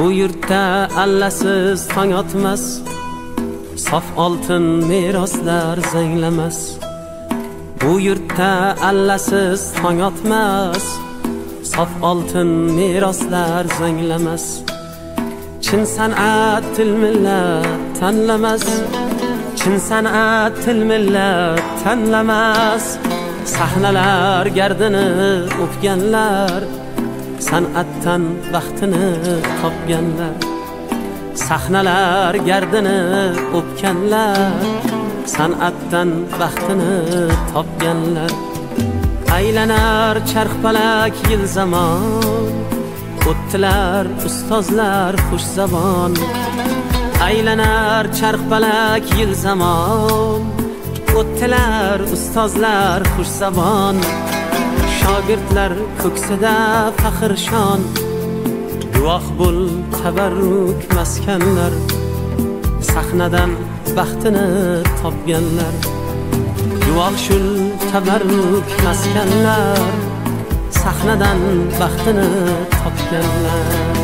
bu yurtda allasiz tong otmas sof oltin meroslar zanglamas. Bu yurtda allasiz tong otmas sof oltin meroslar zanglamas. Chin san'at til millat tanlamas chin san'at til millat tanlamas. Sahnalar gardini o'pganlar san'atdan vaqtini topganlar sahnalar gardini o'pganlar san'atdan vaqtini topganlar. Aylanar charxpalak yil zamon o'tdilar ustozlar xush zabon aylanar charxpalak yil zamon o'tdilar ustozlar xush shogirdlar ko'ksida faxr shon guvoh bo'l tabarruk maskanlar. Sahnadan baxtini topganlar. Guvoh shul tabarruk maskanlar. Sahnadan baxtini topganlar.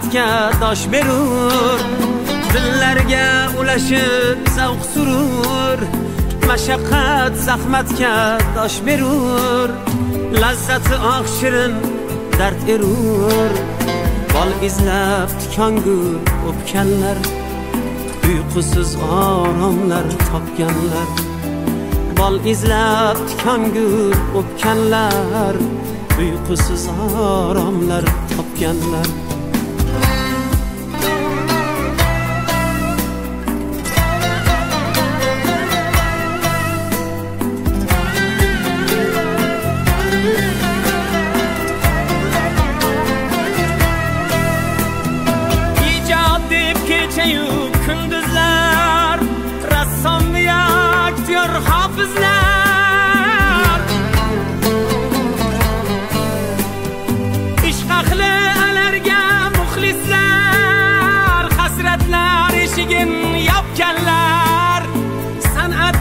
Zahmatga dosh berur dillarga ulashib zavq surur. Mashaqqat zahmatga dosh berur lazzati oq shirin dard erur. Bol izlab tikongur o'pganlar uyqusiz oromlar topganlar. Bol izlab tikongur o'pganlar uyqusiz oromlar topganlar.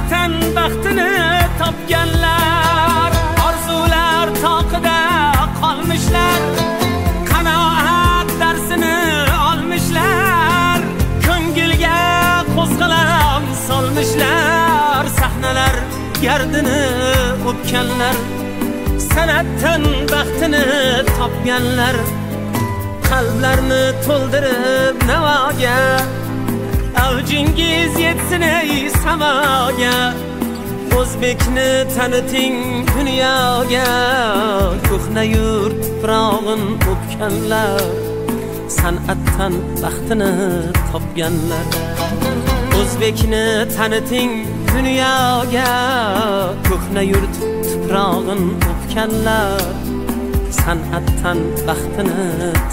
Vatan baxtini topganlar orzular toqida qolmishlar qanoat darsini olmishlar ko'ngilga qo'zg'alon solmishlar sahnalar gardini o'pganlar san'atdan baxtini topganlar qalblarni to'ldirib navoga avjingiz yetsin ey samoga o'zbekni taniting dunyoga. Ko'hna yurt tuprog'in o'pganlar. San'atdan baxtini topganlar. O'zbekni taniting dunyoga. Ko'hna yurt tuprog'in o'pganlar. San'atdan baxtini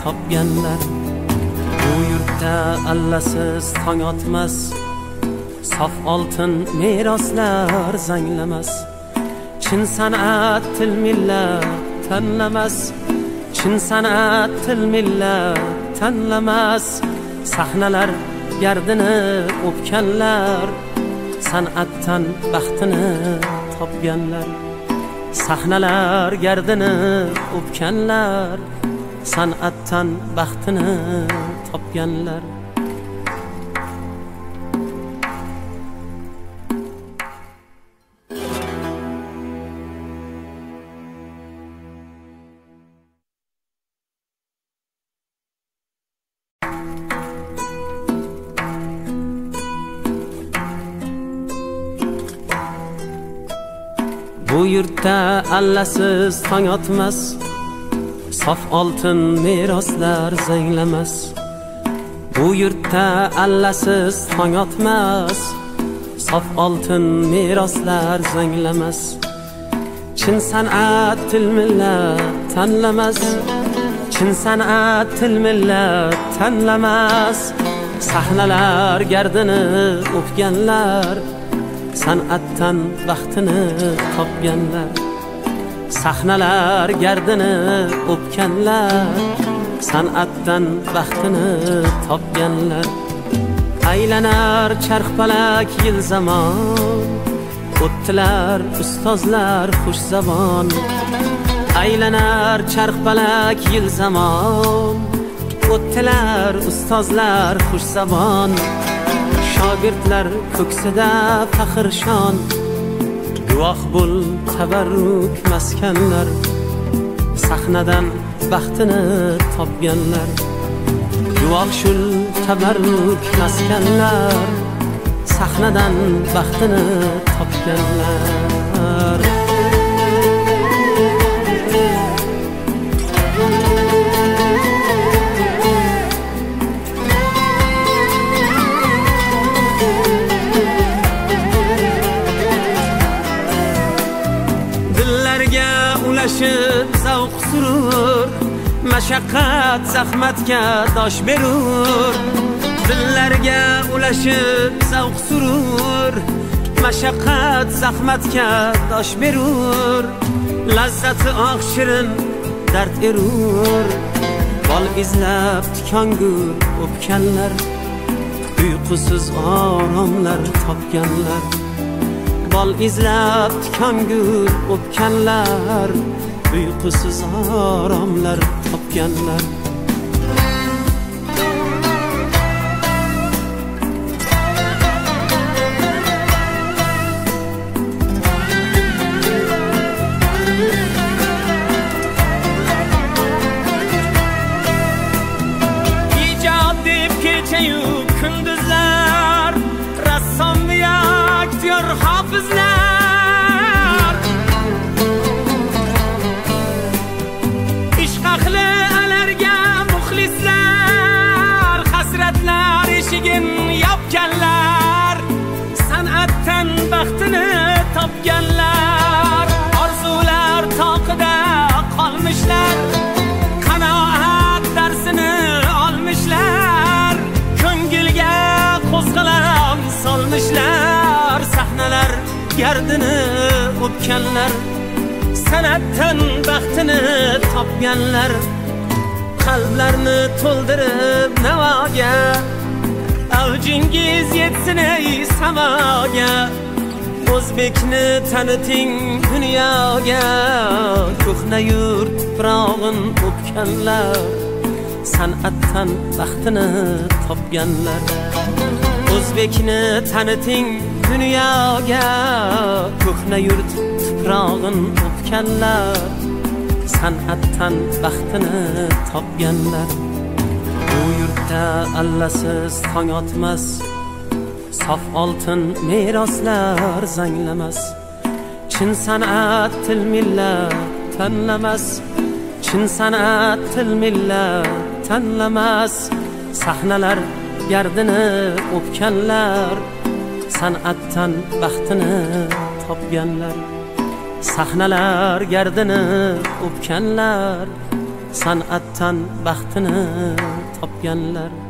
topganlar. Bu allasiz tong otmas sof oltin meroslar zanglamas. Chin san'at til millat tanlamas chin san'at til millat tanlamas. Sahnalar gardini o'pganlar san'atdan baxtini topganlar. Sahnalar gardini o'pganlar san'atdan baxtini topganlar. Bu yurtda allasiz tong otmas sof oltin meroslar zanglamas. Bu yurtda allasiz tong otmas sof oltin meroslar zanglamas. Chin san'at til millat tanlamas chin san'at til millat tanlamas. Sahnalar gardini o'pganlar san'atdan vaqtini topganlar. Sahnalar gardini o'pganlar. San'atdan baxtini topganlar. Aylanar charxpalak yil zamon. O'tdilar ustozlar xush zamon aylanar charxpalak yil zamon. O'tdilar ustozlar xush zamon shogirdlar ko'ksida faxr shon. Guvoh bo'l tabarruk maskanlar. Sahnadan baxtini topganlar. Guvoh shul tabarruk maskanlar sahnadan baxtini topganlar. Ulashib zavq surur mashaqqat zahmatga dosh berur. Dillarga ulashib zavq surur mashaqqat zahmatga dosh berur. Lazzati oq shirin dard erur. Bol izlab tikongur o'pganlar uyqusiz oromlar topganlar. Bol izlab tikongur o'pganlar uyqusiz oromlar topganlar. For now. Gardini o'pganlar san'atdan baxtini topganlar qalblarni to'ldirib navoga avjingiz yetsin ey samoga o'zbekni taniting dunyoga ko'hna yurt tuprog'in o'pganlar san'atdan baxtini topganlar o'zbekni taniting dunyoga ko'hna yurt tuprog'in o'pganlar san'atdan baxtini topganlar. Bu yurtda allasiz tong otmas sof oltin meroslar zanglamas. Chin san'at til millat tanlamas chin san'at til millat tanlamas. Sahnalar gardini o'pganlar san'atdan baxtini topganlar sahnalar gardini o'pganlar san'atdan baxtini topganlar.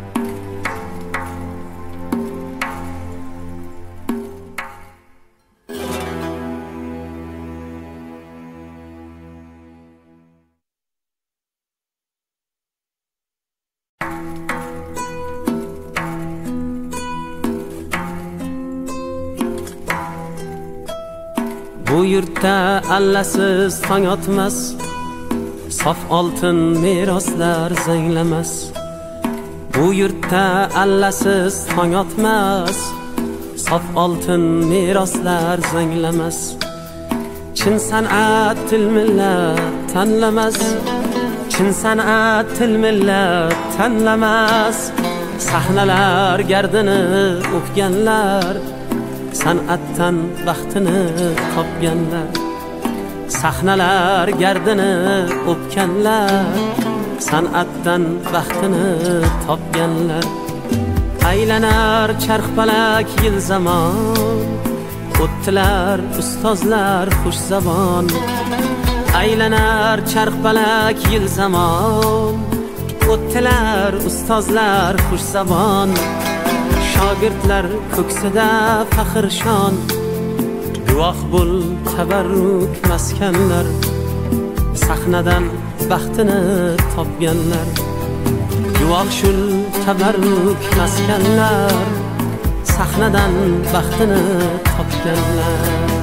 Yurtda allasiz tong otmas sof oltin meroslar zanglamas. Bu yurtda allasiz tong otmas sof oltin meroslar zanglamas. Chin san'at til millat tanlamas chin san'at til millat tanlamas. Sahnalar gardini o'pganlar san'atdan vaqtini topganlar sahnalar gardini o'pganlar san'atdan vaqtini topganlar. Aylanar charxpalak yil zamon o'tdilar ustozlar xush aylanar charxpalak yil zamon o'tdilar ustozlar xush shogirdlar ko'ksida faxr shon guvoh bo'l tabarruk maskanlar. Sahnadan baxtini topganlar. Guvoh shul tabarruk maskanlar. Sahnadan baxtini topganlar.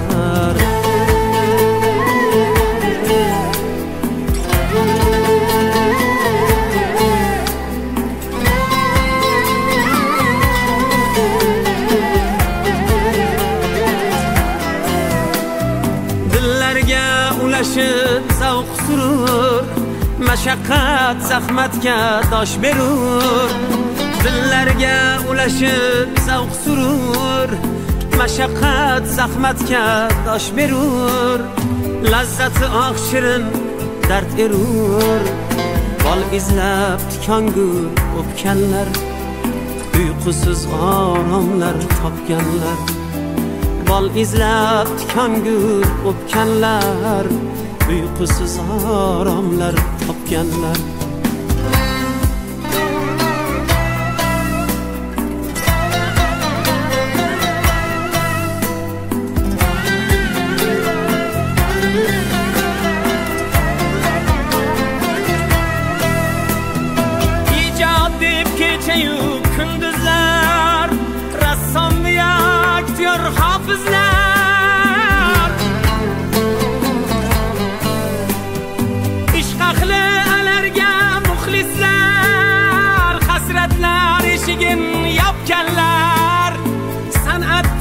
Mashaqqat dosh berur. Dillarga ulashib zavq surur. Mashaqqat zahmatga dosh berur. Lazzati oq shirin dard erur. Bol izlab tikongu o'pganlar. Uyqusiz oromlar topganlar. Bol izlab tikongu o'pganlar. Uyqusiz oromlar topganlar.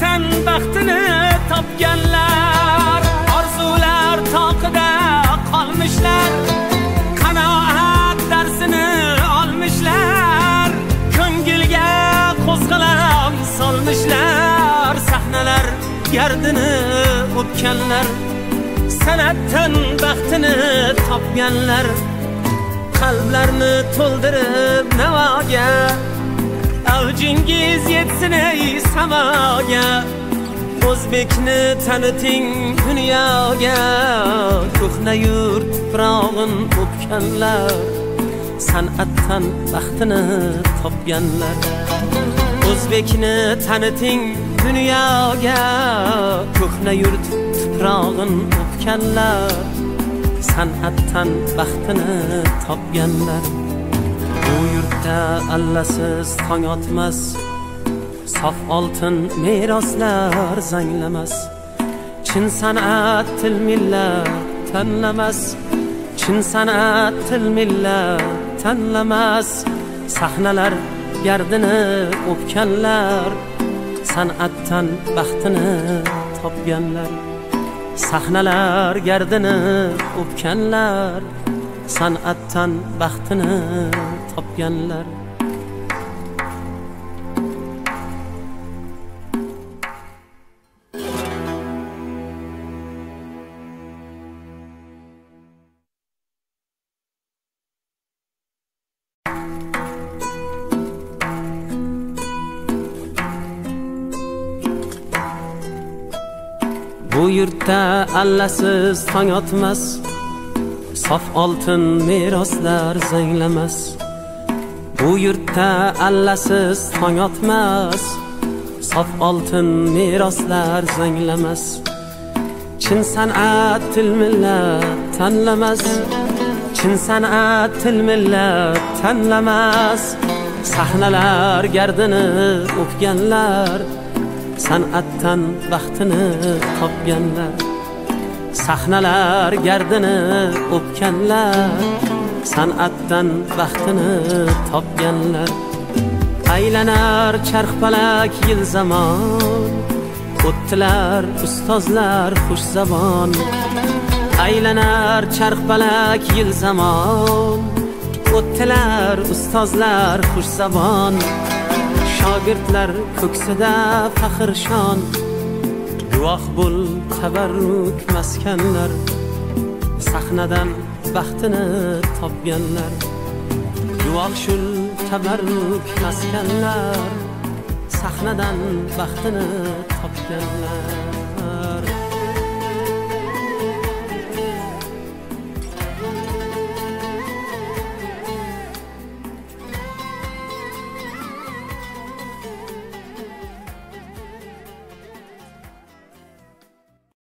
Vatan baxtini topganlar orzular toqida qolmishlar qanoat darsini olmishlar ko'ngilga qo'zg'alam solmishlar sahnalar gardini o'pganlar san'atdan baxtini topganlar qalblarni to'ldirib navoga avjingiz yetsin ey havoga o'zbekni taniting dunyoga. Ko'hna yurt tuprog'in o'pganlar san'atdan baxtini topganlar. O'zbekni taniting dunyoga. Ko'hna yurt tuprog'in o'pganlar san'atdan baxtini topganlar. Bu yurtda allasiz tong otmas sof oltin meroslar zanglamas chin san'at til millat tanlamas chin san'at til millat tanlamas sahnalar gardini o'pganlar. San'atdan baxtini topganlar. Sahnalar gardini o'pganlar. San'atdan baxtini topganlar yurtda allasiz tong otmas sof oltin meroslar zanglamas. Bu yurtda allasiz tong otmas sof oltin meroslar zanglamas. Chin san'at til millat tanlamas chin san'at til millat tanlamas. Sahnalar gardini o'pganlar san'atdan vaqtini topganlar sahnalar gardini o'pganlar san'atdan vaqtini topganlar. Aylanar charxpalak yil zamon o'tdilar ustozlar xush aylanar charxpalak yil zamon o'tdilar ustozlar xush shogirdlar ko'ksida faxr shon guvoh bo'l tabarruk maskanlar sahnadan baxtini topganlar. Guvoh shul tabarruk maskanlar sahnadan baxtini topganlar.